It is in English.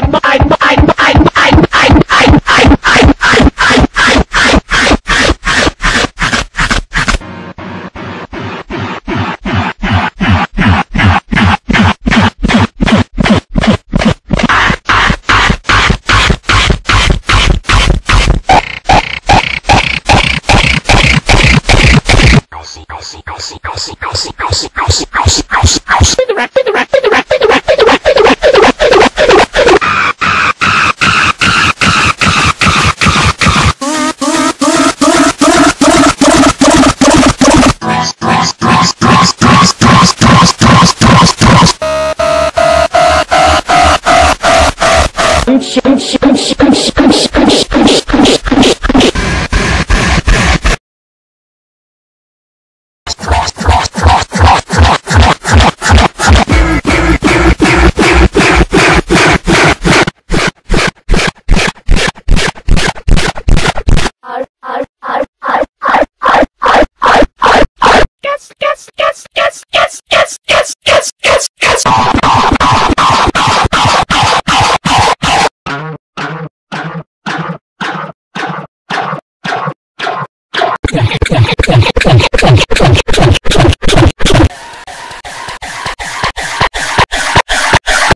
my, my. yes, yes, yes, yes.